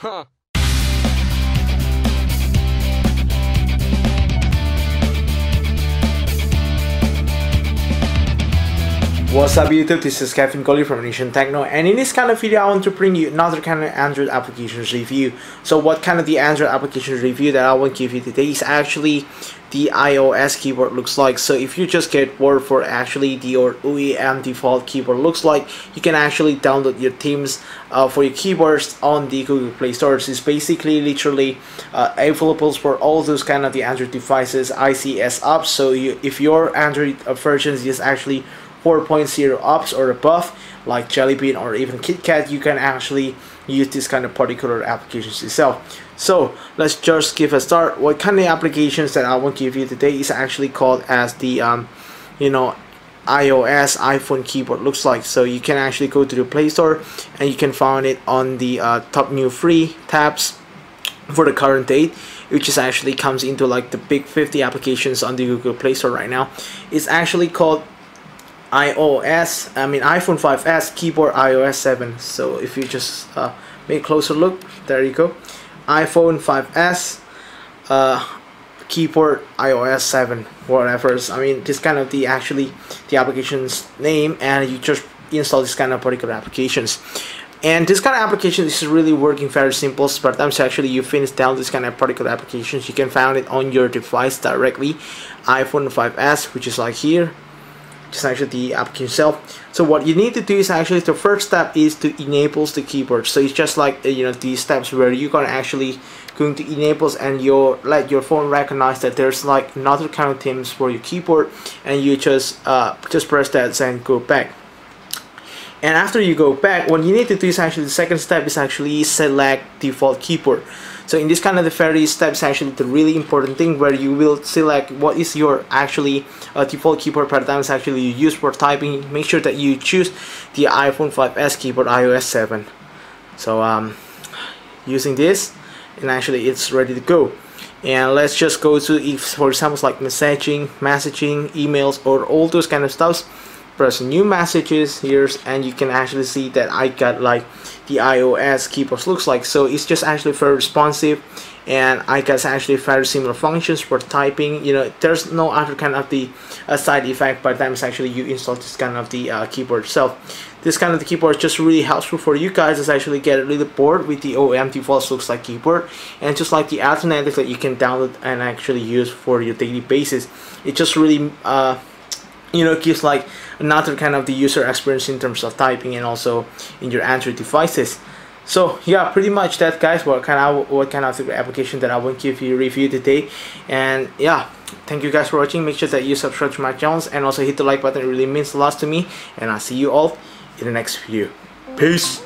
Huh. What's up YouTube, this is Kevin Goly from Nation Techno and in this kind of video I want to bring you another kind of Android applications review. So what kind of the Android applications review that I want to give you today is actually the iOS keyboard looks like. So if you just get word for actually the your OEM default keyboard looks like, you can actually download your themes uh, for your keyboards on the Google Play Store. So It's basically literally uh, available for all those kind of the Android devices ICS up. So you, if your Android version is actually 4.0 ups or above like Jelly Bean or even KitKat you can actually use this kind of particular applications itself. So let's just give a start. What kind of applications that I want to give you today is actually called as the um, you know iOS iPhone keyboard looks like. So you can actually go to the Play Store and you can find it on the uh, top new free tabs for the current date which is actually comes into like the big 50 applications on the Google Play Store right now. It's actually called iOS, I mean iPhone 5s keyboard iOS 7. So if you just uh, make closer look, there you go. iPhone 5s uh, keyboard iOS 7, whatever. I mean this kind of the actually the application's name, and you just install this kind of particular applications. And this kind of application is really working very simple. Sometimes actually you finish down this kind of particular applications, you can find it on your device directly. iPhone 5s, which is like here just actually the application itself. So what you need to do is actually the first step is to enable the keyboard. So it's just like uh, you know these steps where you're gonna actually going to enable and you let your phone recognize that there's like another kind of themes for your keyboard and you just uh, just press that and go back and after you go back what you need to do is actually the second step is actually select default keyboard so in this kind of the very steps actually the really important thing where you will select what is your actually uh, default keyboard paradigms actually you use for typing. Make sure that you choose the iPhone 5s keyboard iOS 7. So um, using this and actually it's ready to go and let's just go to if for example like messaging messaging emails or all those kind of stuffs press new messages here and you can actually see that I got like the iOS keyboard looks like. So it's just actually very responsive and I guess actually very similar functions for typing. You know there's no other kind of the uh, side effect by the time it's actually you install this kind of the uh, keyboard itself. This kind of the keyboard is just really helpful for you guys as actually get really bored with the OEM default looks like keyboard and just like the alternatives that you can download and actually use for your daily basis. It just really uh, you know gives like another kind of the user experience in terms of typing and also in your Android devices. So yeah pretty much that guys. What kind of what kind of application that I will give you review today. And yeah thank you guys for watching. Make sure that you subscribe to my channels and also hit the like button. It really means a lot to me. And I'll see you all in the next video. Peace